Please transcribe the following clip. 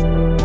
Podcast.